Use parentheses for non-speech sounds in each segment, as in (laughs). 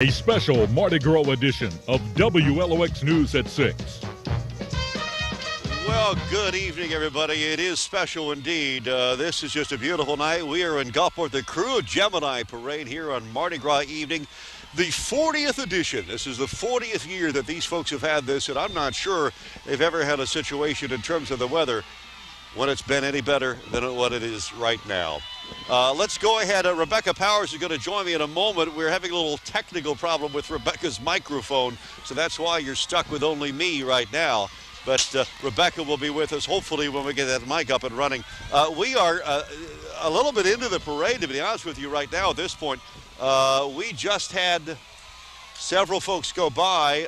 A special Mardi Gras edition of WLOX News at 6. Well, good evening, everybody. It is special indeed. Uh, this is just a beautiful night. We are in Gulfport, the Krewe of Gemini Parade here on Mardi Gras evening. The 40th edition. This is the 40th year that these folks have had this, and I'm not sure they've ever had a situation in terms of the weather when it's been any better than what it is right now. Uh, let's go ahead. Uh, Rebecca Powers is going to join me in a moment. We're having a little technical problem with Rebecca's microphone, so that's why you're stuck with only me right now. But uh, Rebecca will be with us hopefully when we get that mic up and running. Uh, we are uh, a little bit into the parade, to be honest with you, right now at this point. Uh, we just had several folks go by.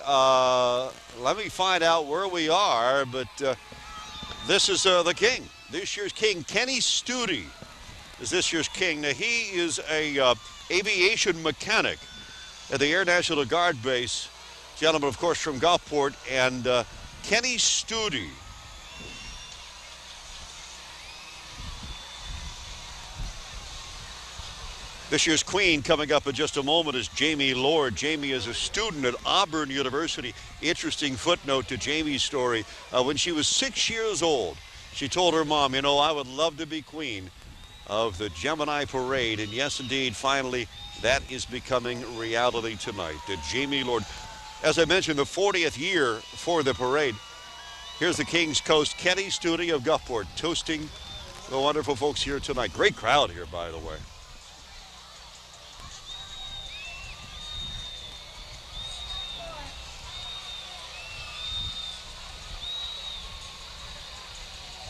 let me find out where we are, but this is the king. This year's king, Kenny Stute is this year's king. Now, he is a uh, aviation mechanic at the Air National Guard base. Gentleman, of course, from Gulfport, and uh, Kenny Stute. This year's queen coming up in just a moment is Jamie Lord. Jamie is a student at Auburn University. Interesting footnote to Jamie's story. Uh, when she was six years old, she told her mom, you know, I would love to be queen of the Gemini Parade. And yes, indeed, finally, that is becoming reality tonight. The Jamie Lord, as I mentioned, the 40th year for the parade. Here's the King's Coast, Kenny Stute of Gulfport, toasting the wonderful folks here tonight. Great crowd here, by the way.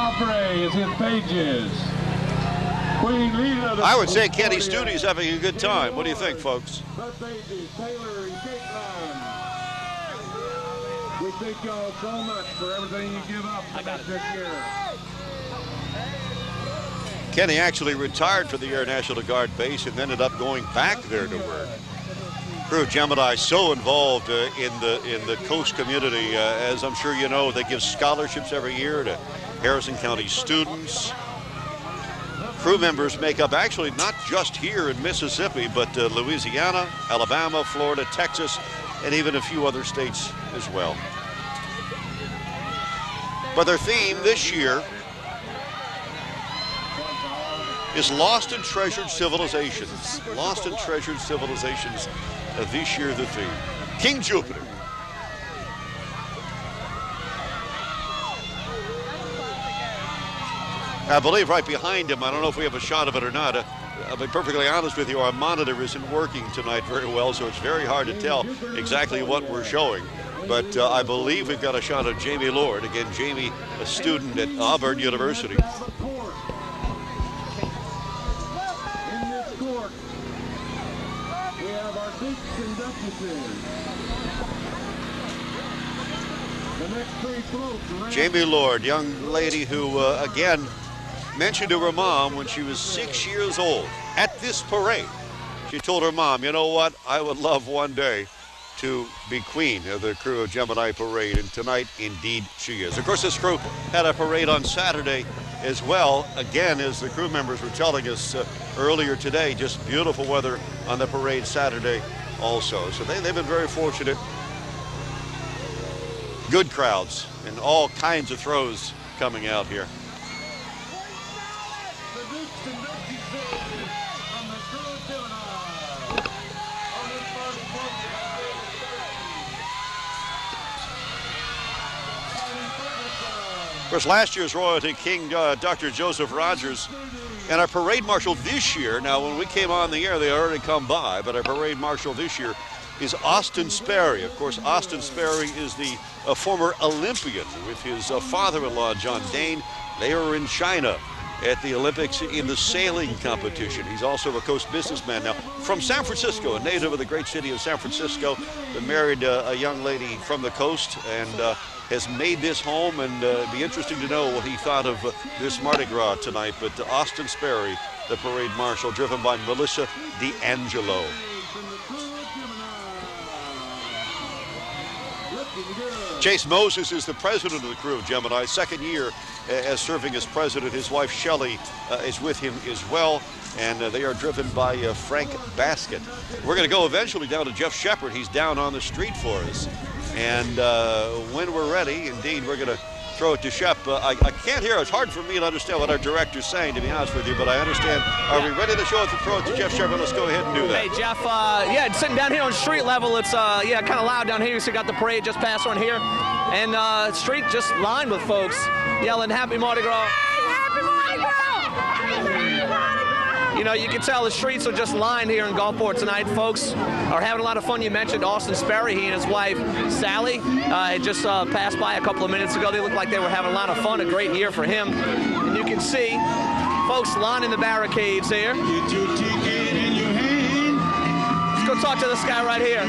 Opry is his pages. Queen Lita I would say Kenny Stute is having a good time. What do you think, folks? Taylor and Caitlin. We thank y'all so much for everything you give up for us this year. Kenny actually retired for the Air National Guard base and ended up going back there to work. Krewe Gemini so involved uh, in the in the coast community. Uh, as I'm sure you know, they give scholarships every year to Harrison County students. Crew members make up actually not just here in Mississippi, but uh, Louisiana, Alabama, Florida, Texas, and even a few other states as well. But their theme this year is Lost and Treasured Civilizations. Lost and Treasured Civilizations this year the theme. King Jupiter. I believe right behind him, I don't know if we have a shot of it or not, uh, I'll be perfectly honest with you, our monitor isn't working tonight very well, so it's very hard to tell exactly what we're showing. But uh, I believe we've got a shot of Jamie Lord. Again, Jamie, a student at Auburn University. Jamie Lord, young lady who, uh, again, mentioned to her mom when she was six years old at this parade. She told her mom, you know what, I would love one day to be queen of the Krewe of Gemini Parade, and tonight, indeed, she is. Of course, this crew had a parade on Saturday as well. Again, as the crew members were telling us uh, earlier today, just beautiful weather on the parade Saturday also. So they, they've been very fortunate. Good crowds and all kinds of throws coming out here. Of course, last year's royalty king, uh, Dr. Joseph Rogers, and our parade marshal this year. Now, when we came on the air, they already come by, but our parade marshal this year is Austin Sperry. Of course, Austin Sperry is the uh, former Olympian with his uh, father-in-law, John Dane. They are in China at the Olympics in the sailing competition. He's also a coast businessman now from San Francisco, a native of the great city of San Francisco. Been married uh, a young lady from the coast and uh, has made this home. And uh, it'd be interesting to know what he thought of uh, this Mardi Gras tonight. But uh, Austin Sperry, the parade marshal, driven by Melissa D'Angelo. Chase Moses is the president of the Krewe of Gemini, second year uh, as serving as president. His wife Shelly uh, is with him as well, and uh, they are driven by uh, Frank Basket. We're going to go eventually down to Jeff Shepard. He's down on the street for us. And uh, when we're ready, indeed, we're going to throw it to Shep. Uh, I, I, can't hear. It's hard for me to understand what our director's saying, to be honest with you, but I understand. Are we ready to show it to throw it to Jeff Shepard? Let's go ahead and do that. Hey, Jeff, uh, yeah, sitting down here on street level, it's, uh, yeah, kind of loud down here. So you got the parade just passed on here. And uh, street just lined with folks yelling, Happy Mardi Gras. Happy Mardi Gras! You know, you can tell the streets are just lined here in Gulfport tonight. Folks are having a lot of fun. You mentioned Austin Sperry. He and his wife, Sally, uh, just uh, passed by a couple of minutes ago. They looked like they were having a lot of fun. A great year for him. And you can see folks lining the barricades here. Let's go talk to this guy right here.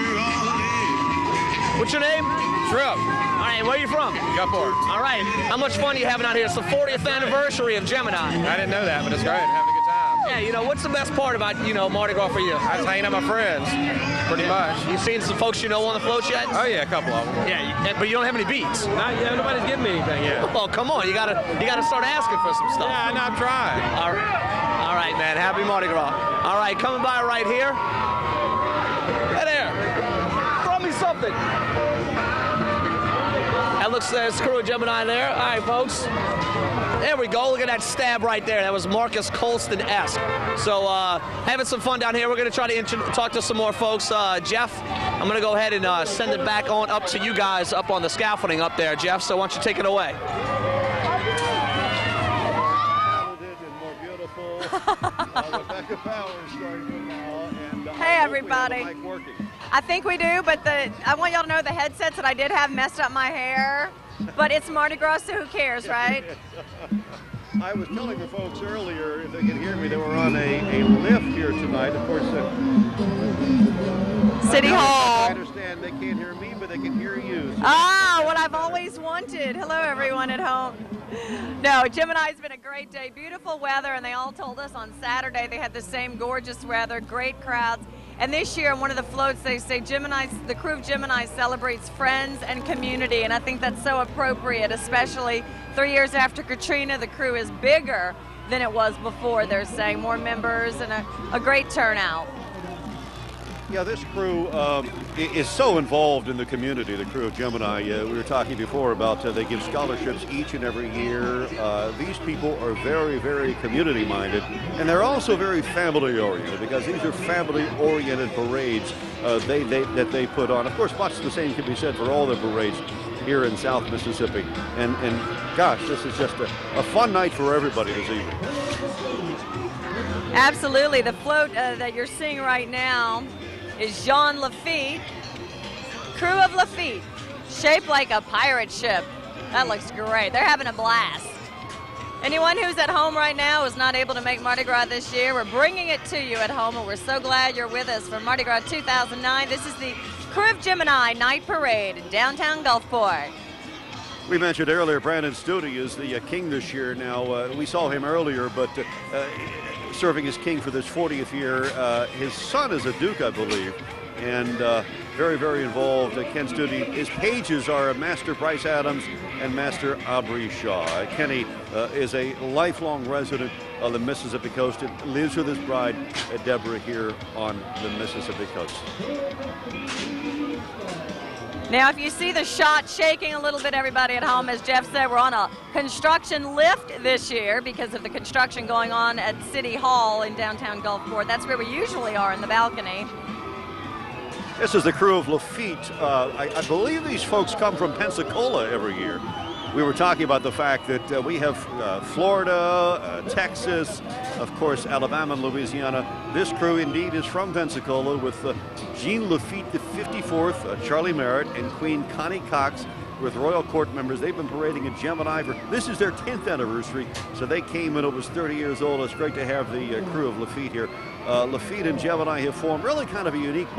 What's your name? Trip. All right, where are you from? Gulfport. All right. How much fun are you having out here? It's the 40th anniversary of Gemini. I didn't know that, but it's great. Yeah, you know, what's the best part about, you know, Mardi Gras for you? I was hanging out with my friends, pretty much. You seen some folks you know on the floats yet? Oh yeah, a couple of them. Yeah, but you don't have any beats. Not yet. Nobody's giving me anything yet. Oh, come on. You gotta you gotta start asking for some stuff. Yeah, I know. I'm trying. All right. All right, man. Happy Mardi Gras. All right, coming by right here. Hey there. Throw me something. That looks uh, there's Krewe of Gemini there. All right, folks. There we go. Look at that stab right there. That was Marques Colston-esque. So uh, having some fun down here. We're going to try to talk to some more folks. Uh, Jeff, I'm going to go ahead and uh, send it back on up to you guys up on the scaffolding up there, Jeff. So why don't you take it away? Hey, everybody. I think we do, but the I want y'all to know the headsets that I did have messed up my hair. But it's Mardi Gras, so who cares, right? (laughs) I was telling the folks earlier, if they could hear me, they were on a, a lift here tonight. Of course, uh, City Hall. I understand they can't hear me, but they can hear you. So Ah, what I've always wanted. Hello, everyone at home. No, Gemini's been a great day. Beautiful weather, and they all told us on Saturday they had the same gorgeous weather, great crowds. And this year, on one of the floats, they say Gemini, the Krewe of Gemini celebrates friends and community, and I think that's so appropriate, especially three years after Katrina. The crew is bigger than it was before. They're saying more members and a, a great turnout. Yeah, this crew um, is so involved in the community, the Krewe of Gemini. Uh, we were talking before about uh, they give scholarships each and every year. Uh, these people are very, very community minded, and they're also very family oriented because these are family oriented parades uh, they, they, that they put on. Of course, much the same can be said for all the parades here in South Mississippi. And, and gosh, this is just a, a fun night for everybody this evening. Absolutely. The float uh, that you're seeing right now is Jean Lafitte, Krewe of Lafitte, shaped like a pirate ship. That looks great. They're having a blast. Anyone who's at home right now is not able to make Mardi Gras this year, we're bringing it to you at home, and we're so glad you're with us for Mardi Gras 2009. This is the Krewe of Gemini Night Parade in downtown Gulfport. We mentioned earlier Brandon Studi is the uh, king this year. Now, uh, we saw him earlier, but uh, uh, serving as king for this 40th year. Uh, his son is a duke, I believe, and uh, very, very involved. Uh, Ken Studi. His pages are Master Bryce Adams and Master Aubrey Shaw. Kenny uh, is a lifelong resident of the Mississippi coast and lives with his bride, Deborah, here on the Mississippi coast. Now, if you see the shot shaking a little bit, everybody at home, as Jeff said, we're on a construction lift this year because of the construction going on at City Hall in downtown Gulfport. That's where we usually are in the balcony. This is the Krewe of Lafitte. Uh, I, I believe these folks come from Pensacola every year. We were talking about the fact that uh, we have uh, Florida, uh, Texas, of course, Alabama and Louisiana. This crew indeed is from Pensacola with uh, Jean Lafitte, the 54th, uh, Charlie Merritt, and Queen Connie Cox. with Royal Court members. They've been parading in Gemini for this is their 10th anniversary. So they came when it was 30 years old. It's great to have the uh, Krewe of Lafitte here. Lafitte and Gemini have formed really kind of a unique.